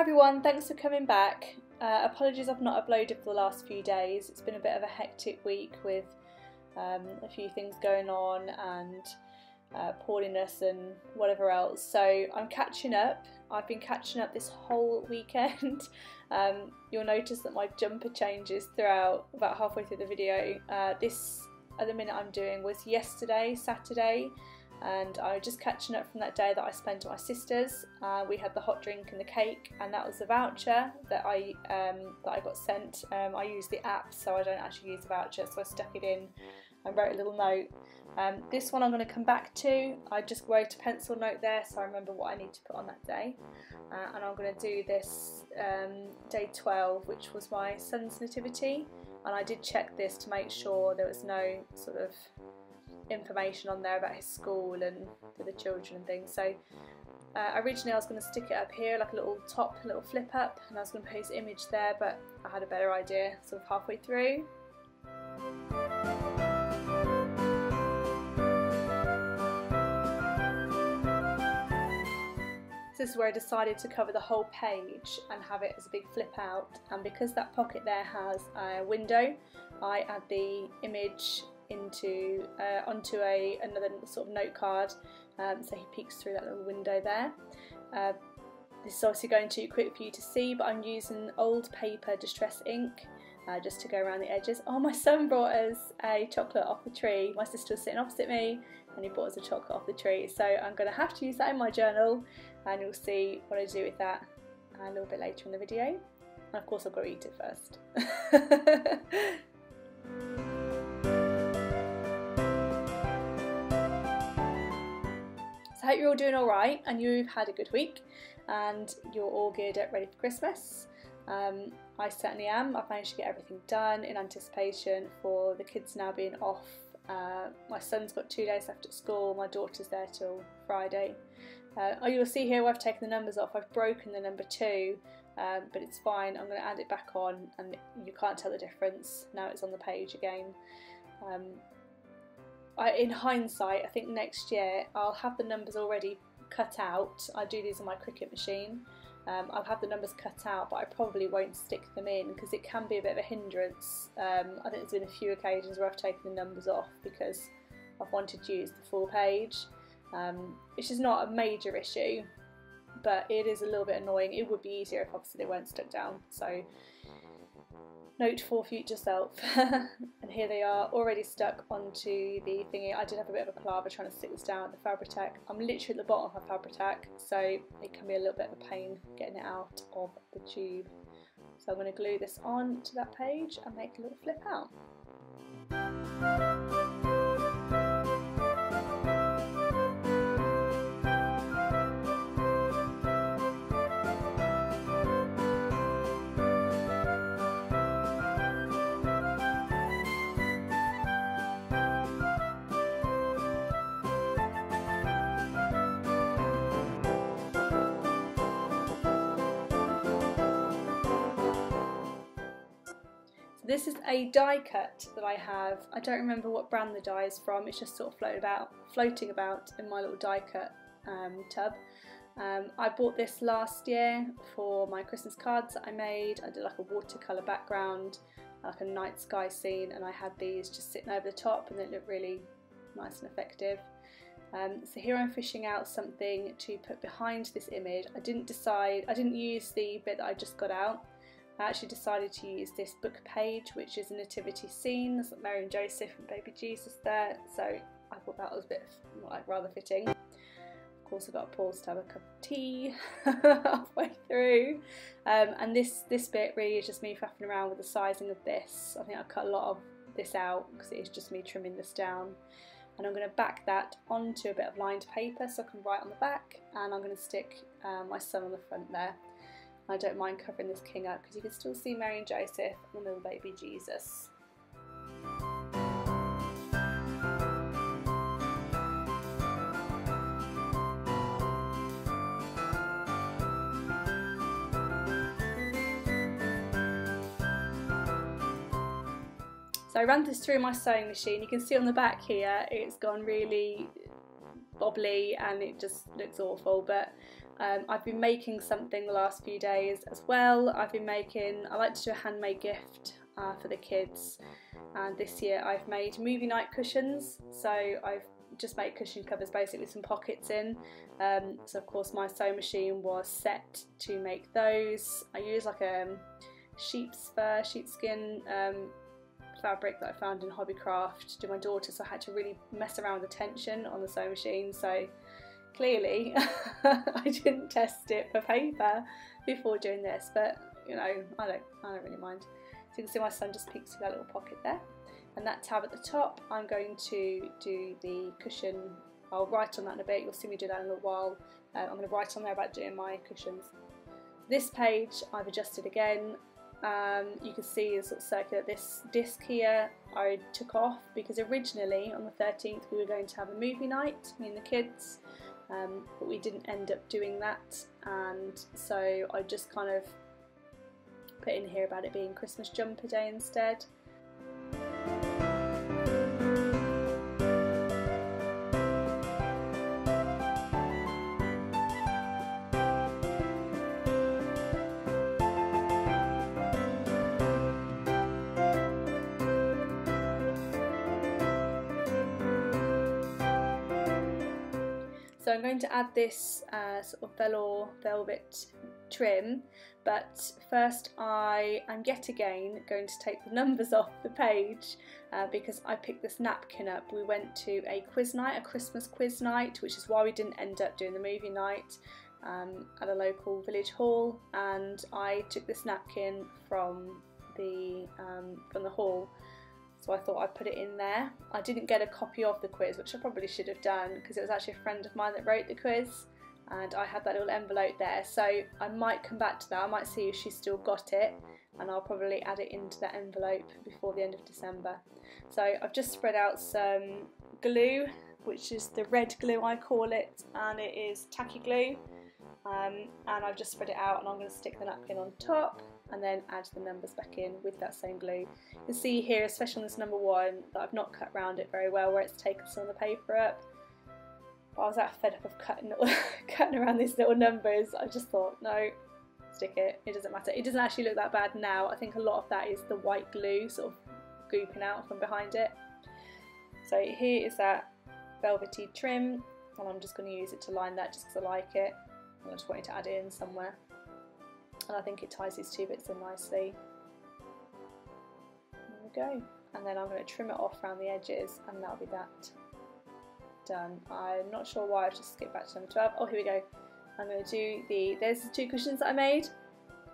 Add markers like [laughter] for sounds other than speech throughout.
Hi everyone, thanks for coming back. Uh, apologies I've not uploaded for the last few days. It's been a bit of a hectic week with um, a few things going on and uh, poorliness and whatever else. So I'm catching up. I've been catching up this whole weekend. [laughs] um, you'll notice that my jumper changes throughout about halfway through the video. Uh, this at the minute I'm doing was yesterday, Saturday and I was just catching up from that day that I spent at my sister's. Uh, we had the hot drink and the cake, and that was the voucher that I um, that I got sent. Um, I use the app, so I don't actually use the voucher, so I stuck it in and wrote a little note. Um, this one I'm going to come back to. I just wrote a pencil note there, so I remember what I need to put on that day. Uh, and I'm going to do this um, day 12, which was my son's nativity. And I did check this to make sure there was no sort of information on there about his school and for the children and things. So uh, originally I was going to stick it up here like a little top, a little flip up and I was going to put his image there but I had a better idea sort of halfway through. this is where I decided to cover the whole page and have it as a big flip out and because that pocket there has a window I add the image into uh, onto a another sort of note card um, so he peeks through that little window there. Uh, this is obviously going too quick for you to see but I'm using old paper distress ink uh, just to go around the edges. Oh my son brought us a chocolate off the tree. My sister was sitting opposite me and he brought us a chocolate off the tree so I'm going to have to use that in my journal and you'll see what I do with that a little bit later in the video. And of course I've got to eat it first. [laughs] hope you're all doing alright and you've had a good week and you're all geared up ready for Christmas. Um, I certainly am. I've managed to get everything done in anticipation for the kids now being off. Uh, my son's got two days left at school, my daughter's there till Friday. Uh, oh, you'll see here I've taken the numbers off. I've broken the number two, um, but it's fine. I'm going to add it back on and you can't tell the difference. Now it's on the page again. Um, I, in hindsight, I think next year I'll have the numbers already cut out. I do these on my Cricut machine. Um, I'll have the numbers cut out, but I probably won't stick them in because it can be a bit of a hindrance. Um, I think there's been a few occasions where I've taken the numbers off because I've wanted to use the full page, um, which is not a major issue, but it is a little bit annoying. It would be easier if obviously they weren't stuck down. So note for future self. [laughs] and here they are, already stuck onto the thingy. I did have a bit of a palaver trying to stick this down at the Fabri-Tac. I'm literally at the bottom of my Fabri-Tac, so it can be a little bit of a pain getting it out of the tube. So I'm going to glue this on to that page and make a little flip out. This is a die cut that I have. I don't remember what brand the die is from. It's just sort of floated about, floating about in my little die cut um, tub. Um, I bought this last year for my Christmas cards that I made. I did like a watercolour background, like a night sky scene, and I had these just sitting over the top and they looked really nice and effective. Um, so here I'm fishing out something to put behind this image. I didn't decide, I didn't use the bit that I just got out. I actually decided to use this book page, which is a nativity scene. There's Mary and Joseph and baby Jesus there, so I thought that was a bit like rather fitting. Of course, I got Paul's to have a cup of tea [laughs] halfway through, um, and this this bit really is just me faffing around with the sizing of this. I think I cut a lot of this out because it is just me trimming this down and I'm going to back that onto a bit of lined paper so I can write on the back and I'm going to stick um, my son on the front there. I don't mind covering this king up because you can still see Mary and Joseph and the little baby Jesus. So I ran this through my sewing machine. You can see on the back here it's gone really bobbly and it just looks awful but Um, I've been making something the last few days as well. I've been making, I like to do a handmade gift uh, for the kids. And this year I've made movie night cushions. So I've just made cushion covers basically with some pockets in. Um, so of course my sewing machine was set to make those. I use like a um, sheep's fur, sheepskin um, fabric that I found in Hobbycraft to do my daughter. So I had to really mess around with the tension on the sewing machine. So clearly [laughs] I didn't test it for paper before doing this but you know I don't, I don't really mind. So you can see my son just peeks through that little pocket there. And that tab at the top, I'm going to do the cushion. I'll write on that in a bit. You'll see me do that in a little while. Uh, I'm going to write on there about doing my cushions. This page I've adjusted again. Um, you can see a sort of circular. This disc here I took off because originally on the 13th we were going to have a movie night, me and the kids, um, but we didn't end up doing that and so I just kind of put in here about it being Christmas jumper day instead. I'm going to add this uh, sort of velour velvet trim but first I am yet again going to take the numbers [laughs] off the page uh, because I picked this napkin up. We went to a quiz night, a Christmas quiz night, which is why we didn't end up doing the movie night um, at a local village hall and I took this napkin from the, um, from the hall so I thought I'd put it in there. I didn't get a copy of the quiz, which I probably should have done because it was actually a friend of mine that wrote the quiz and I had that little envelope there so I might come back to that, I might see if she's still got it and I'll probably add it into that envelope before the end of December. So I've just spread out some glue which is the red glue I call it and it is tacky glue um, and I've just spread it out and I'm going to stick the napkin on top and then add the numbers back in with that same glue. You can see here, especially on this number one, that I've not cut around it very well where it's taken some of the paper up. But I was that fed up of cutting, [laughs] cutting around these little numbers. I just thought, no, stick it. It doesn't matter. It doesn't actually look that bad now. I think a lot of that is the white glue sort of gooping out from behind it. So here is that velvety trim and I'm just going to use it to line that just because I like it. I just wanted to add it in somewhere. And I think it ties these two bits in nicely. There we go. And then I'm going to trim it off around the edges and that'll be that done. I'm not sure why I've just skipped back to number 12. Oh, here we go. I'm going to do the, there's the two cushions that I made.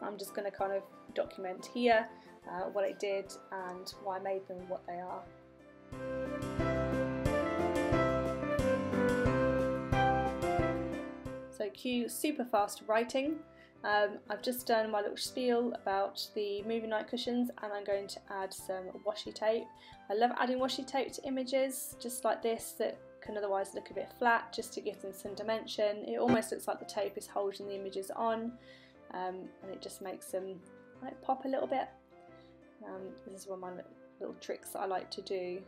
I'm just going to kind of document here uh, what I did and why I made them, what they are. So cue super fast writing. Um, I've just done my little spiel about the movie night cushions and I'm going to add some washi tape. I love adding washi tape to images just like this that can otherwise look a bit flat just to give them some dimension. It almost looks like the tape is holding the images on um, and it just makes them like, pop a little bit. Um, this is one of my little tricks I like to do.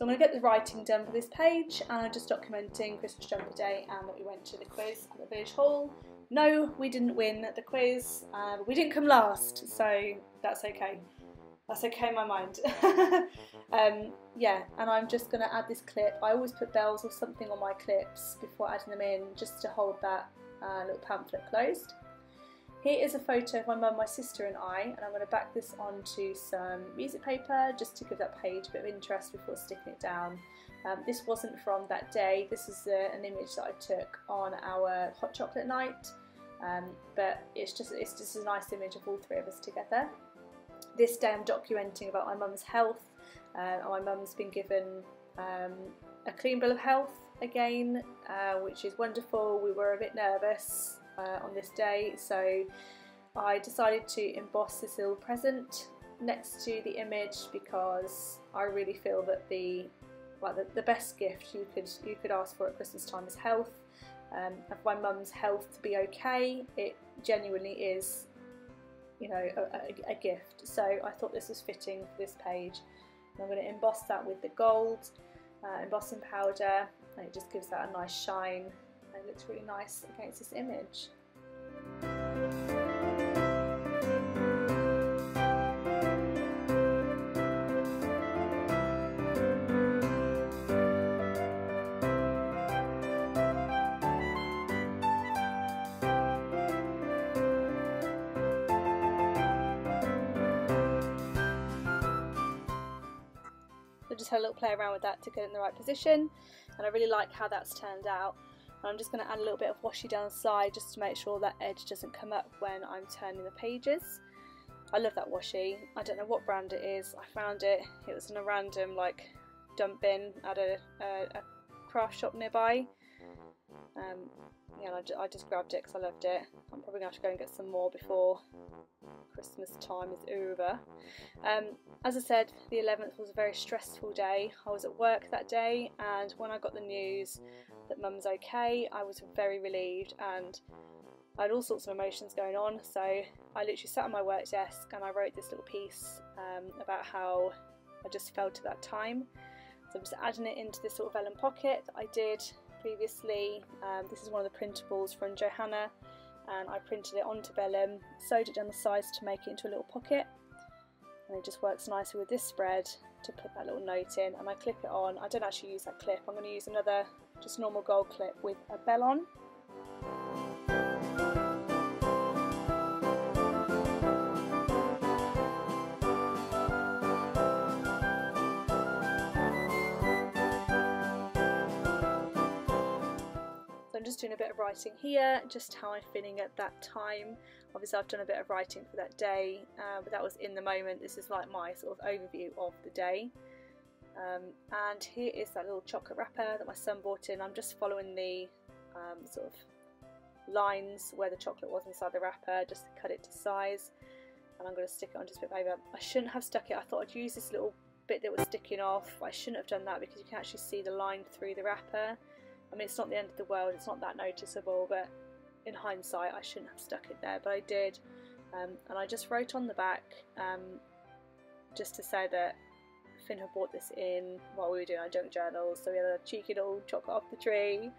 So I'm going to get the writing done for this page and I'm just documenting Christmas Jumper Day and that we went to the quiz at the Village Hall. No, we didn't win the quiz, uh, we didn't come last, so that's okay. That's okay in my mind. [laughs] um, yeah, and I'm just going to add this clip. I always put bells or something on my clips before adding them in just to hold that uh, little pamphlet closed. Here is a photo of my mum, my sister and I and I'm going to back this onto some music paper just to give that page a bit of interest before sticking it down. Um, this wasn't from that day, this is uh, an image that I took on our hot chocolate night um, but it's just, it's just a nice image of all three of us together. This day I'm documenting about my mum's health Uh, my mum's been given um, a clean bill of health again, uh, which is wonderful. We were a bit nervous uh, on this day, so I decided to emboss this little present next to the image because I really feel that the like the, the best gift you could you could ask for at Christmas time is health. Um, and for my mum's health to be okay, it genuinely is, you know, a, a, a gift. So I thought this was fitting for this page. And I'm going to emboss that with the gold uh, embossing powder, and it just gives that a nice shine. It looks really nice against this image. just had a little play around with that to get in the right position and I really like how that's turned out. And I'm just going to add a little bit of washi down the side just to make sure that edge doesn't come up when I'm turning the pages. I love that washi. I don't know what brand it is. I found it. It was in a random like dump bin at a, a, a craft shop nearby. Um, yeah, I, I just grabbed it because I loved it. I'm probably going to have to go and get some more before Christmas time is over. Um, as I said, the 11th was a very stressful day. I was at work that day, and when I got the news that mum's okay, I was very relieved and I had all sorts of emotions going on. So I literally sat on my work desk and I wrote this little piece um, about how I just felt at that time. So I'm just adding it into this sort of vellum pocket that I did previously. Um, this is one of the printables from Johanna and I printed it onto vellum, sewed it down the sides to make it into a little pocket and it just works nicely with this spread to put that little note in and I clip it on. I don't actually use that clip, I'm going to use another just normal gold clip with a bell on. Doing a bit of writing here, just how I'm feeling at that time. Obviously I've done a bit of writing for that day, uh, but that was in the moment. This is like my sort of overview of the day. Um, and here is that little chocolate wrapper that my son bought in. I'm just following the um, sort of lines where the chocolate was inside the wrapper, just to cut it to size. And I'm going to stick it on just a bit of paper. I shouldn't have stuck it. I thought I'd use this little bit that was sticking off. I shouldn't have done that because you can actually see the line through the wrapper. I mean, it's not the end of the world, it's not that noticeable, but in hindsight, I shouldn't have stuck it there, but I did. Um, and I just wrote on the back um, just to say that Finn had bought this in while we were doing our junk journals, so we had a cheeky little chocolate off the tree,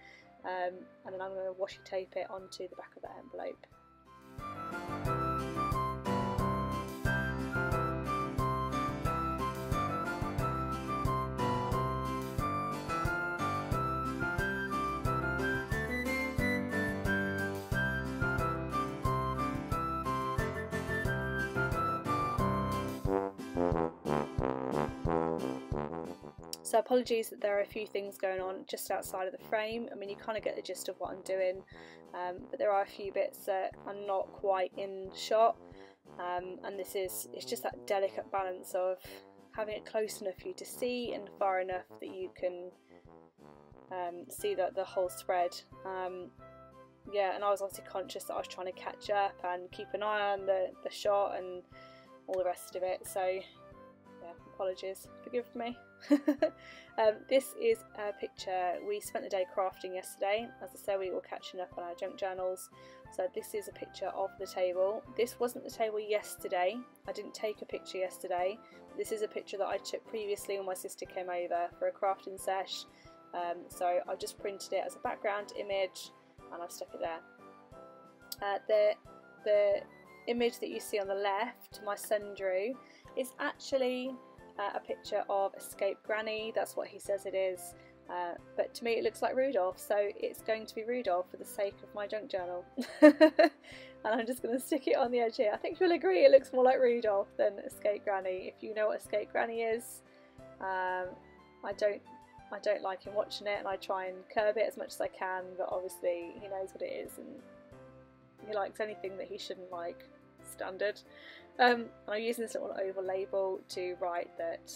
um, and then I'm going to washi tape it onto the back of that envelope. So apologies that there are a few things going on just outside of the frame. I mean, you kind of get the gist of what I'm doing, um, but there are a few bits that are not quite in shot. Um, and this is, it's just that delicate balance of having it close enough for you to see and far enough that you can um, see that the whole spread. Um, yeah, and I was obviously conscious that I was trying to catch up and keep an eye on the, the shot and all the rest of it. So yeah, apologies, forgive me. [laughs] um, this is a picture, we spent the day crafting yesterday, as I said we were catching up on our junk journals, so this is a picture of the table. This wasn't the table yesterday, I didn't take a picture yesterday, this is a picture that I took previously when my sister came over for a crafting sesh, um, so I've just printed it as a background image and I've stuck it there. Uh, the, the image that you see on the left, my son drew, is actually uh, a picture of Escape Granny, that's what he says it is. Uh, but to me it looks like Rudolph, so it's going to be Rudolph for the sake of my junk journal. [laughs] and I'm just going to stick it on the edge here. I think you'll agree it looks more like Rudolph than Escape Granny. If you know what Escape Granny is, um, I don't I don't like him watching it and I try and curb it as much as I can, but obviously he knows what it is and he likes anything that he shouldn't like, standard. Um, I'm using this little oval label to write that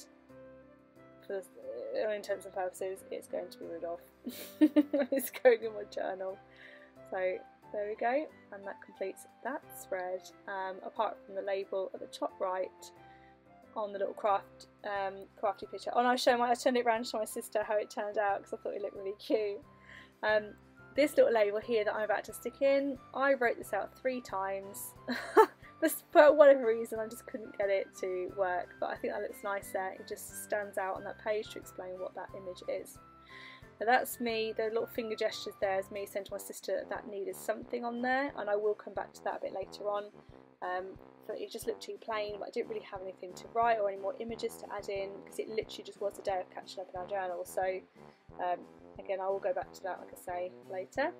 for all intents and purposes, it's going to be Rudolph. [laughs] it's going in my journal. So there we go, and that completes that spread. Um, apart from the label at the top right on the little craft um, crafty picture. Oh, and I show my I turned it around to my sister how it turned out because I thought it looked really cute. Um, this little label here that I'm about to stick in, I wrote this out three times. [laughs] for whatever reason, I just couldn't get it to work, but I think that looks nice there. It just stands out on that page to explain what that image is. Now that's me, the little finger gestures there is me saying to my sister that, that needed something on there, and I will come back to that a bit later on. Um, but it just looked too plain, but I didn't really have anything to write or any more images to add in because it literally just was a day of catching up in our journal. So um, again, I will go back to that, like I say, later.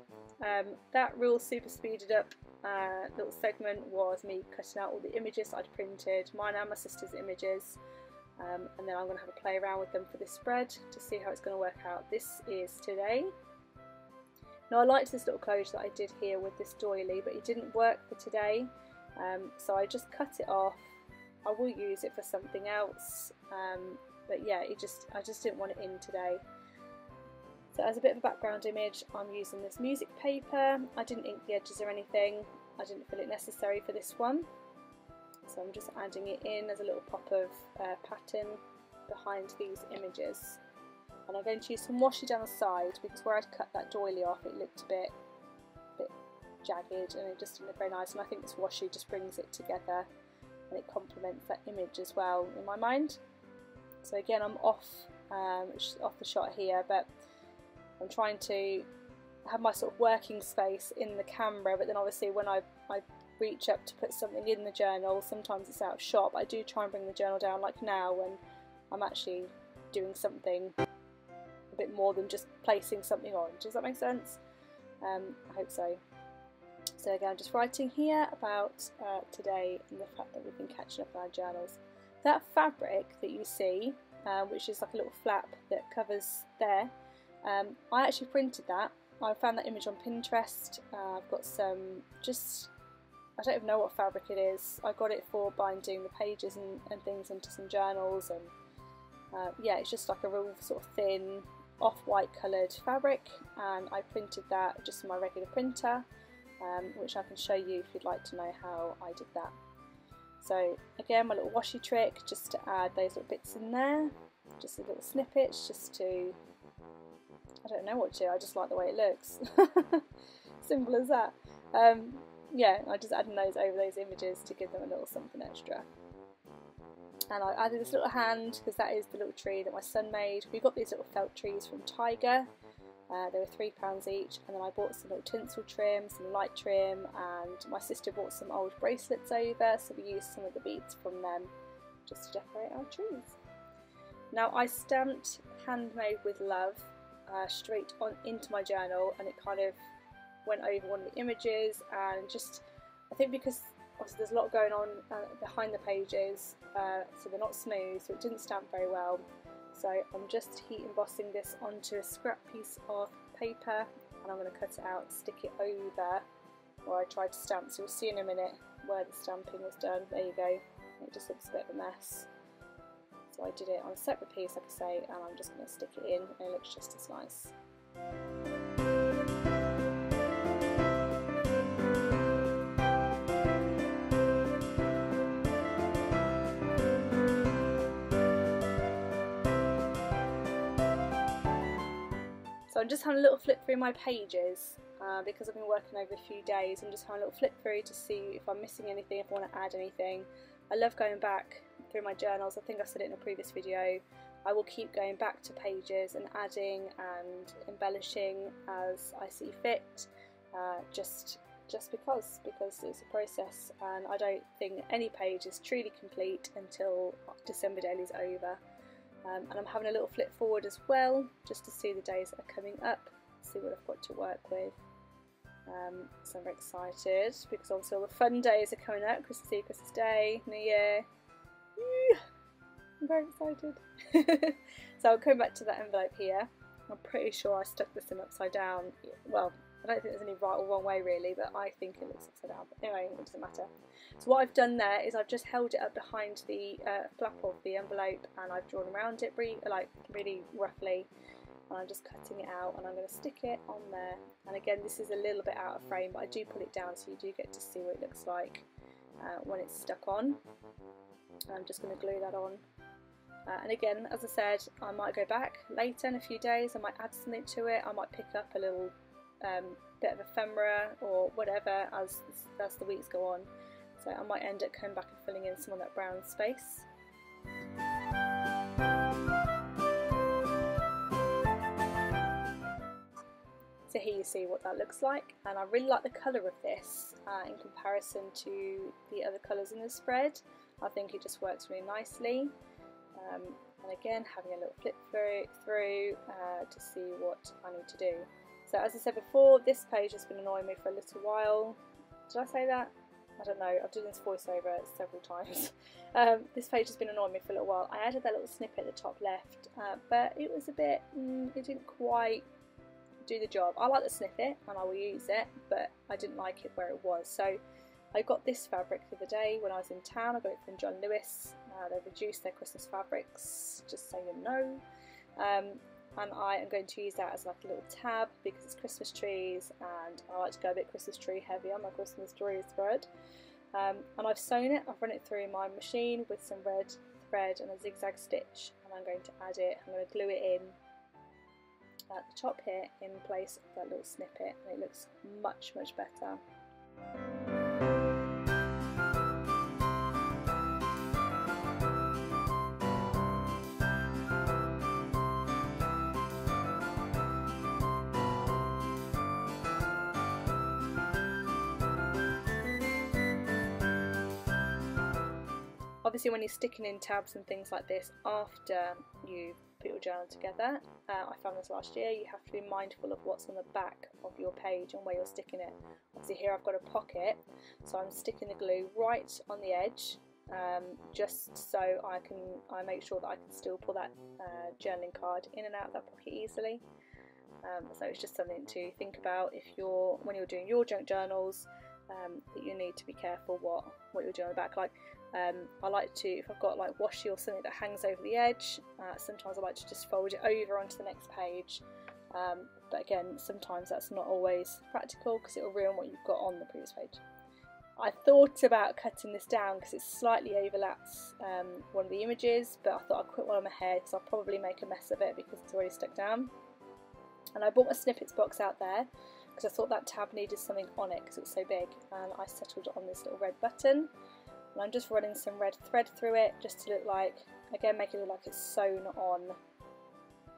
Um, that real super speeded up uh, little segment was me cutting out all the images I'd printed, mine and my sister's images, um, and then I'm going to have a play around with them for this spread to see how it's going to work out. This is today. Now I liked this little closure that I did here with this doily, but it didn't work for today, um, so I just cut it off. I will use it for something else, um, but yeah, it just I just didn't want it in today. So as a bit of a background image, I'm using this music paper. I didn't ink the edges or anything. I didn't feel it necessary for this one. So I'm just adding it in as a little pop of uh, pattern behind these images. And I'm going to use some washi down the side because where I'd cut that doily off it looked a bit, a bit jagged and it just didn't look very nice and I think this washi just brings it together and it complements that image as well in my mind. So again I'm off, um, off the shot here but I'm trying to have my sort of working space in the camera but then obviously when I, I reach up to put something in the journal sometimes it's out of shot I do try and bring the journal down like now when I'm actually doing something a bit more than just placing something on. Does that make sense? Um, I hope so. So again, I'm just writing here about uh, today and the fact that we've been catching up on our journals. That fabric that you see, uh, which is like a little flap that covers there, um, I actually printed that. I found that image on Pinterest. Uh, I've got some just, I don't even know what fabric it is. I got it for binding the pages and, and things into some journals and uh, yeah, it's just like a real sort of thin off-white coloured fabric and I printed that just in my regular printer um, which I can show you if you'd like to know how I did that. So again my little washi trick just to add those little bits in there, just a little snippets just to I don't know what to. I just like the way it looks. [laughs] Simple as that. Um, yeah, I just adding those over those images to give them a little something extra. And I added this little hand because that is the little tree that my son made. We got these little felt trees from Tiger. Uh, they were three pounds each, and then I bought some little tinsel trim, some light trim, and my sister bought some old bracelets over, so we used some of the beads from them just to decorate our trees. Now I stamped handmade with love uh, straight on into my journal and it kind of went over one of the images and just I think because obviously there's a lot going on uh, behind the pages uh, so they're not smooth so it didn't stamp very well. So I'm just heat embossing this onto a scrap piece of paper and I'm going to cut it out stick it over where I tried to stamp so you'll see in a minute where the stamping was done. There you go. It just looks a bit of a mess so I did it on a separate piece, like I say, and I'm just going to stick it in and it looks just as nice. So I'm just having a little flip through my pages uh, because I've been working over a few days. I'm just having a little flip through to see if I'm missing anything, if I want to add anything. I love going back through my journals. I think I said it in a previous video. I will keep going back to pages and adding and embellishing as I see fit, uh, just just because because it's a process and I don't think any page is truly complete until December daily is over. Um, and I'm having a little flip forward as well just to see the days that are coming up, see what I've got to work with. Um, so I'm very excited because obviously all the fun days are coming up, Christmas Eve, Christmas Day, New Year, [sighs] I'm very excited. [laughs] so I'll come back to that envelope here. I'm pretty sure I stuck this in upside down. Well, I don't think there's any right or wrong way really, but I think it looks upside down. But anyway, it doesn't matter. So what I've done there is I've just held it up behind the uh, flap of the envelope and I've drawn around it really, like really roughly. And I'm just cutting it out and I'm going to stick it on there. And again, this is a little bit out of frame, but I do pull it down so you do get to see what it looks like uh, when it's stuck on. I'm just going to glue that on. Uh, and again, as I said, I might go back later in a few days, I might add something to it, I might pick up a little um, bit of ephemera or whatever as, as the weeks go on. So I might end up coming back and filling in some of that brown space. So here you see what that looks like and I really like the colour of this uh, in comparison to the other colours in the spread. I think it just works really nicely. Um, and again having a little flip through, through uh, to see what I need to do. So as I said before, this page has been annoying me for a little while. Did I say that? I don't know, I've done this voiceover several times. [laughs] Um, this page has been annoying me for a little while. I added that little snippet at the top left, uh, but it was a bit, mm, it didn't quite do the job. I like the snippet and I will use it, but I didn't like it where it was. So I got this fabric for the other day when I was in town. I got it from John Lewis. Uh, they've reduced their Christmas fabrics, just so you know. Um, and I am going to use that as like a little tab because it's Christmas trees and I like to go a bit Christmas tree heavy on my Christmas tree spread. Um, and I've sewn it, I've run it through my machine with some red thread and a zigzag stitch and I'm going to add it, I'm going to glue it in at the top here in place of that little snippet and it looks much much better. Obviously when you're sticking in tabs and things like this after you put your journal together, uh, I found this last year, you have to be mindful of what's on the back of your page and where you're sticking it. Obviously here I've got a pocket, so I'm sticking the glue right on the edge um, just so I can I make sure that I can still pull that uh, journaling card in and out of that pocket easily. Um, so it's just something to think about if you're when you're doing your junk journals um, that you need to be careful what what you're doing on the back. Like um, I like to, if I've got like washi or something that hangs over the edge, uh, sometimes I like to just fold it over onto the next page. Um, but again, sometimes that's not always practical because it will ruin what you've got on the previous page. I thought about cutting this down because it slightly overlaps um, one of the images, but I thought I'd quit while I'm ahead because I'll probably make a mess of it because it's already stuck down. And I bought my snippets box out there because I thought that tab needed something on it because it's so big and I settled on this little red button and I'm just running some red thread through it just to look like, again make it look like it's sewn on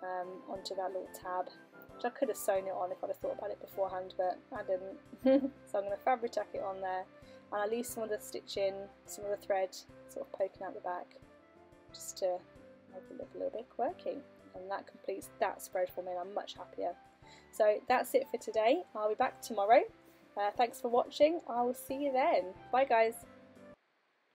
um, onto that little tab which I could have sewn it on if I'd have thought about it beforehand but I didn't [laughs] so I'm going to Fabri-Tac it on there and I leave some of the stitching, some of the thread sort of poking out the back just to make it look a little bit quirky and that completes that spread for me and I'm much happier. So that's it for today. I'll be back tomorrow. Uh, thanks for watching. I will see you then. Bye guys.